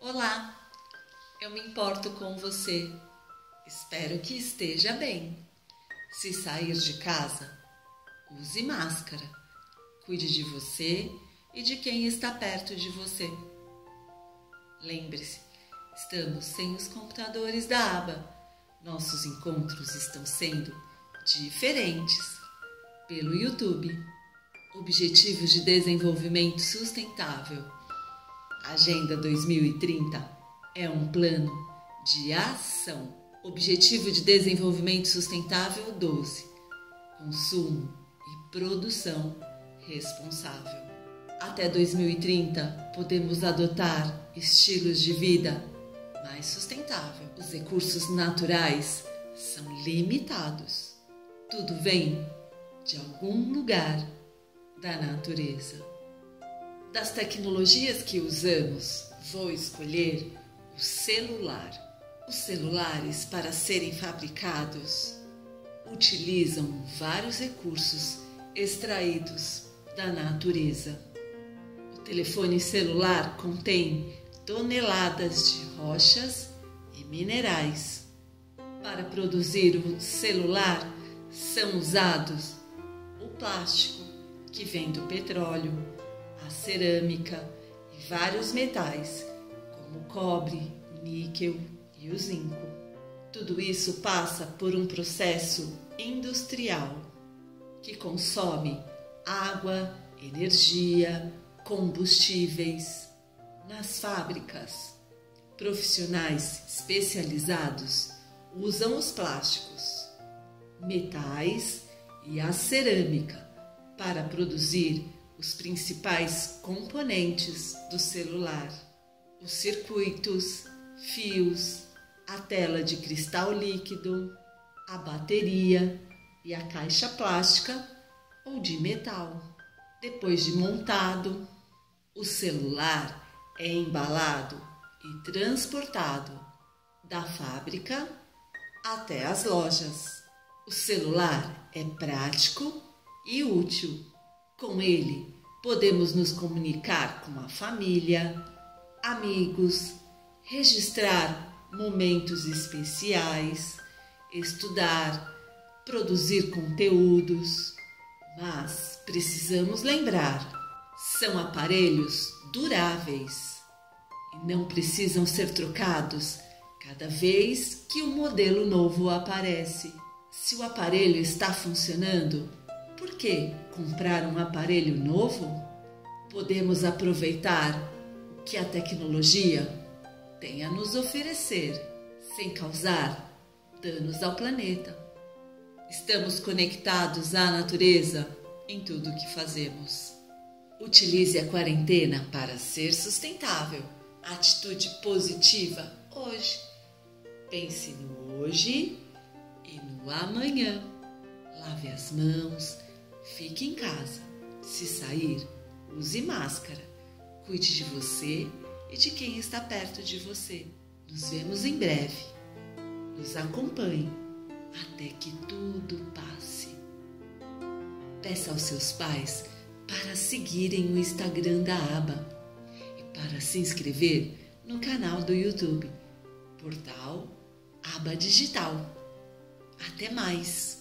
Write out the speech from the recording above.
Olá, eu me importo com você. Espero que esteja bem. Se sair de casa, use máscara. Cuide de você e de quem está perto de você. Lembre-se, estamos sem os computadores da aba. Nossos encontros estão sendo diferentes pelo YouTube. Objetivos de Desenvolvimento Sustentável. Agenda 2030 é um plano de ação. Objetivo de Desenvolvimento Sustentável 12. Consumo e produção responsável. Até 2030, podemos adotar estilos de vida mais sustentável. Os recursos naturais são limitados. Tudo vem de algum lugar da natureza. Das tecnologias que usamos, vou escolher o celular. Os celulares, para serem fabricados, utilizam vários recursos extraídos da natureza. O telefone celular contém toneladas de rochas e minerais. Para produzir o celular são usados o plástico, que vem do petróleo, a cerâmica e vários metais, como cobre, o níquel e o zinco. Tudo isso passa por um processo industrial que consome água, energia, combustíveis. Nas fábricas, profissionais especializados usam os plásticos, metais e a cerâmica para produzir os principais componentes do celular: os circuitos, fios, a tela de cristal líquido, a bateria e a caixa plástica ou de metal. Depois de montado, o celular é embalado e transportado da fábrica até as lojas. O celular é prático e útil. Com ele, podemos nos comunicar com a família, amigos, registrar momentos especiais, estudar, produzir conteúdos. Mas precisamos lembrar: são aparelhos duráveis e não precisam ser trocados cada vez que um modelo novo aparece. Se o aparelho está funcionando, por que comprar um aparelho novo? Podemos aproveitar o que a tecnologia tem a nos oferecer sem causar danos ao planeta. Estamos conectados à natureza em tudo o que fazemos. Utilize a quarentena para ser sustentável. Atitude positiva hoje. Pense no hoje e no amanhã. Lave as mãos, fique em casa. Se sair, use máscara. Cuide de você e de quem está perto de você. Nos vemos em breve. Nos acompanhe até que tudo passe. Peça aos seus pais para seguirem o Instagram da aba e para se inscrever no canal do YouTube, portal Aba Digital. Até mais!